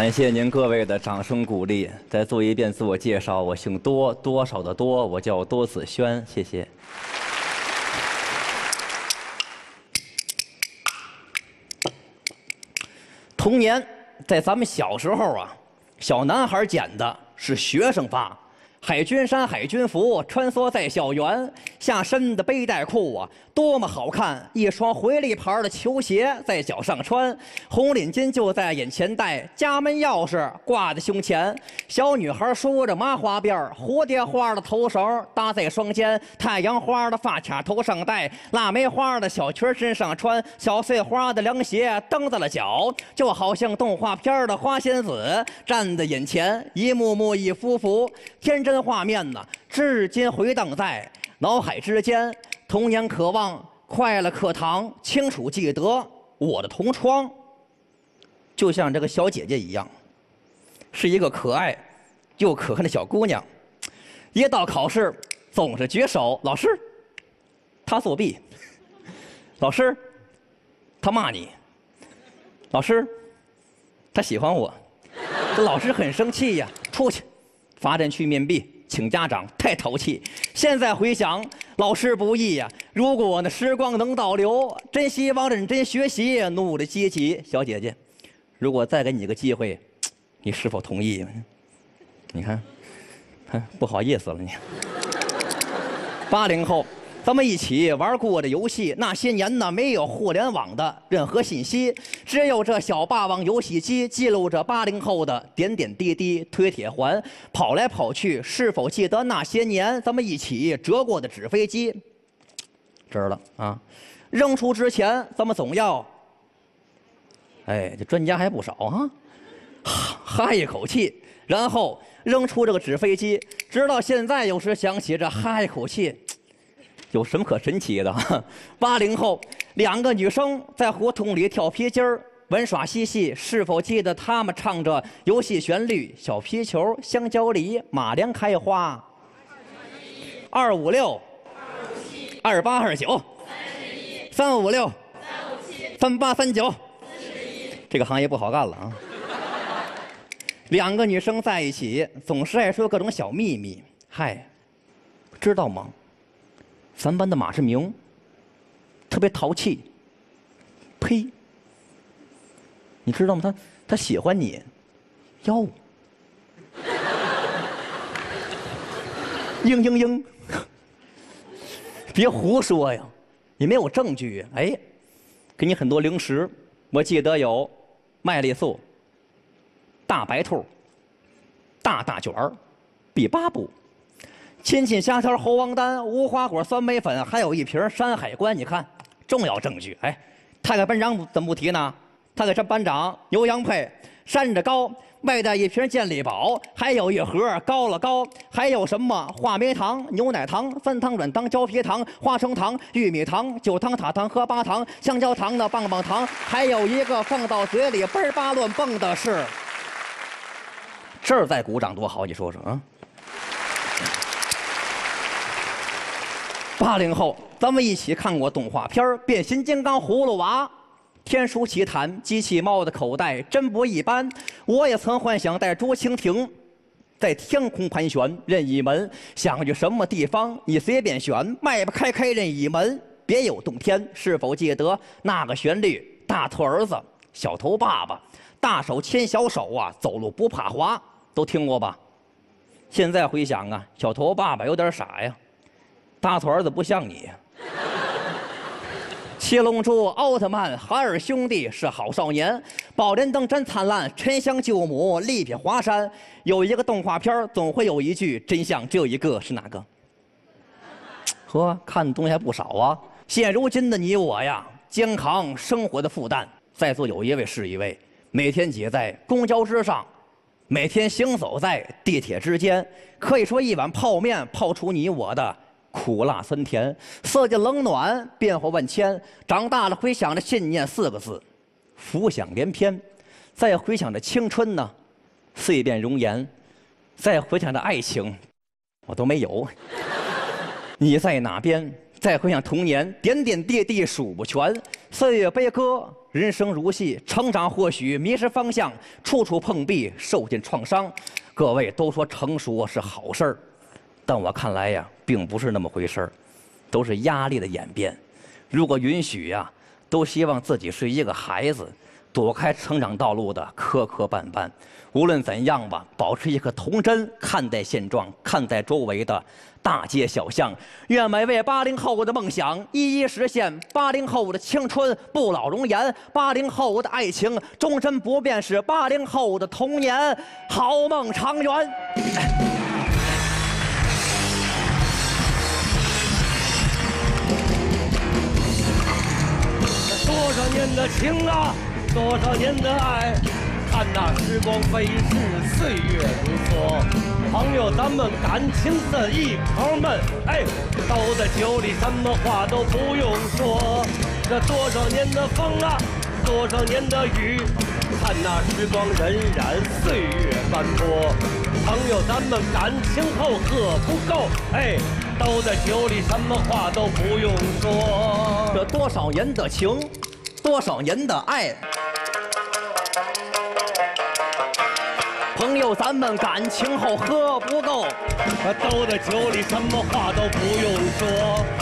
感谢您各位的掌声鼓励。再做一遍自我介绍，我姓多，多少的多，我叫多子轩，谢谢。童年，在咱们小时候啊，小男孩剪的是学生发。海军衫、海军服，穿梭在校园，下身的背带裤啊，多么好看！一双回力牌的球鞋在脚上穿，红领巾就在眼前戴，家门钥匙挂在胸前。小女孩梳着麻花辫蝴蝶花的头绳搭在双肩，太阳花的发卡头上戴，腊梅花的小裙身上穿，小碎花的凉鞋蹬在了脚，就好像动画片的花仙子站在眼前，一幕幕一幅幅天真。画面呢，至今回荡在脑海之间。童年渴望快乐课堂，清楚记得我的同窗，就像这个小姐姐一样，是一个可爱又可恨的小姑娘。一到考试，总是举手，老师，她作弊；老师，她骂你；老师，她喜欢我。这老师很生气呀，出去。罚站去面壁，请家长，太淘气。现在回想，老师不易呀。如果那时光能倒流，真希望认真学习，努力积极。小姐姐，如果再给你个机会，你是否同意？你看，不好意思了你。八零后。咱们一起玩过的游戏，那些年呢没有互联网的任何信息，只有这小霸王游戏机记录着八零后的点点滴滴。推铁环，跑来跑去，是否记得那些年咱们一起折过的纸飞机？知道了啊！扔出之前，咱们总要……哎，这专家还不少啊！哈哈一口气，然后扔出这个纸飞机。直到现在，有时想起这哈一口气。有什么可神奇的？八零后，两个女生在胡同里跳皮筋儿，玩耍嬉戏。是否记得她们唱着游戏旋律？小皮球，香蕉梨，马莲开花。二五六，二八二九，三五六，三八三九，这个行业不好干了啊！两个女生在一起，总是爱说各种小秘密。嗨，知道吗？咱班的马世明特别淘气，呸！你知道吗？他他喜欢你，哟，嘤嘤嘤，别胡说呀！你没有证据。哎，给你很多零食，我记得有麦丽素、大白兔、大大卷儿、比巴布。亲戚虾条、猴王丹、无花果、酸梅粉，还有一瓶山海关。你看，重要证据。哎，他给班长怎么不提呢？他给这班长牛羊配，山着高，外带一瓶健力宝，还有一盒高了高，还有什么话梅糖、牛奶糖、酸糖、软糖、胶皮糖、花生糖、玉米糖、酒糖、塔糖、和八糖、香蕉糖的棒棒糖，还有一个放到嘴里嘣儿巴乱蹦的是。这儿再鼓掌多好，你说说啊？八零后，咱们一起看过动画片《变形金刚》《葫芦娃》《天书奇谭》《机器猫的口袋》真不一般。我也曾幻想带竹蜻蜓在天空盘旋，任意门想去什么地方你随便选，迈不开开任意门，别有洞天。是否记得那个旋律？大头儿子，小头爸爸，大手牵小手啊，走路不怕滑，都听过吧？现在回想啊，小头爸爸有点傻呀。大头儿子不像你，七龙珠、奥特曼、海尔兄弟是好少年，宝莲灯真灿烂，沉香救母，力劈华山。有一个动画片总会有一句真相，只有一个，是哪个？呵，看的东西还不少啊。现如今的你我呀，肩扛生活的负担，在座有一位是一位，每天挤在公交之上，每天行走在地铁之间，可以说一碗泡面泡出你我的。苦辣酸甜，四季冷暖变化万千。长大了回想着信念四个字，浮想联翩。再回想着青春呢，碎变容颜。再回想着爱情，我都没有。你在哪边？再回想童年，点点滴滴数不全。岁月悲歌，人生如戏，成长或许迷失方向，处处碰壁，受尽创伤。各位都说成熟是好事儿，但我看来呀，并不是那么回事儿，都是压力的演变。如果允许呀，都希望自己是一个孩子，躲开成长道路的磕磕绊绊。无论怎样吧，保持一颗童真看待现状，看待周围的大街小巷。愿每位八零后的梦想一一实现，八零后的青春不老容颜，八零后的爱情终身不变，是八零后的童年好梦长圆。的情啊，多少年的爱，看那时光飞逝，岁月如梭。朋友，咱们感情的一口闷，哎，都在酒里，什么话都不用说。这多少年的风啊，多少年的雨，看那时光荏苒，岁月斑驳。朋友，咱们感情厚，喝不够，哎，都在酒里，什么话都不用说。这多少年的情，多少人的爱。朋友，咱们感情好，喝不够。都在酒里，什么话都不用说。